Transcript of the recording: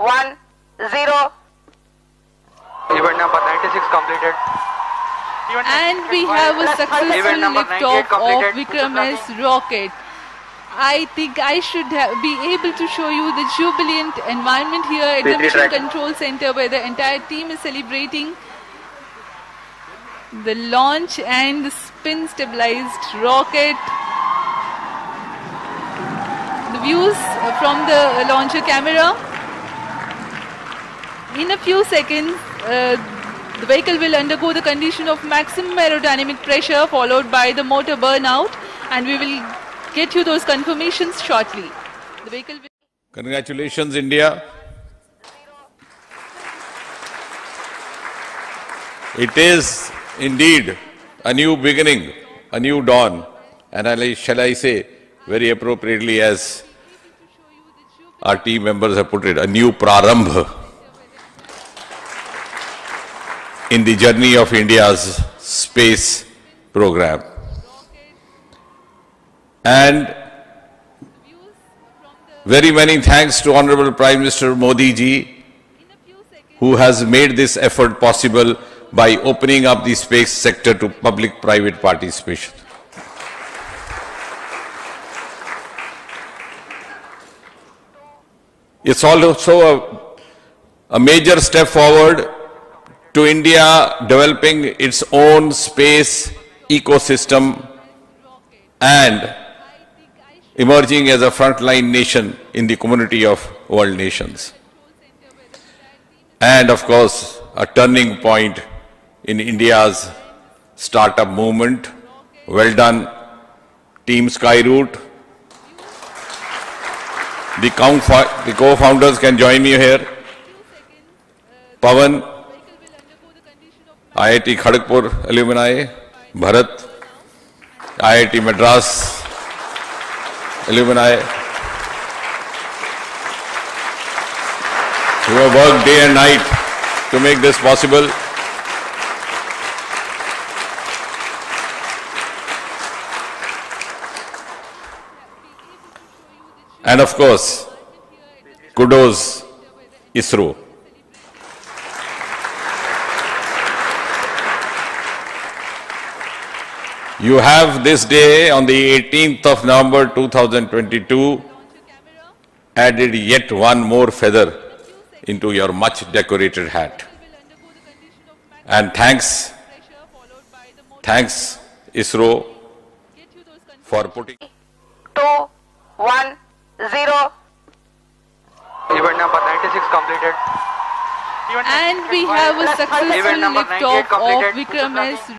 one, zero. Event number 96 completed. And we have a successful number liftoff of completed. Vikram S rocket. I think I should ha- be able to show you the jubilant environment here at the Mission. Control Center where the entire team is celebrating the launch and the spin stabilized rocket. The views uh, from the launcher camera. In a few seconds, uh, the vehicle will undergo the condition of maximum aerodynamic pressure followed by the motor burnout and we will get you those confirmations shortly. The vehicle will Congratulations, India. It is indeed a new beginning, a new dawn, and I, shall I say, very appropriately as our team members have put it, a new prarambh in the journey of India's space program. And very many thanks to Honorable Prime Minister Modi ji, who has made this effort possible by opening up the space sector to public-private participation. It's also a, a major step forward to India developing its own space ecosystem and emerging as a frontline nation in the community of world nations. And of course, a turning point in India's startup movement. Well done, Team Skyroot. The co- the co-founders can join me here. Pavan, IIT Kharagpur alumni Bharat IIT Madras alumni you work day and night to make this possible and of course, kudos ISRO. You have this day on the 18th of November 2022 added yet one more feather into your much decorated hat. And thanks, thanks ISRO for putting Two, one, zero. Event number 96 completed. Event and we have a successful number 98 liftoff of completed. Vikram S